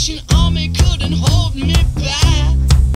Salvation Army couldn't hold me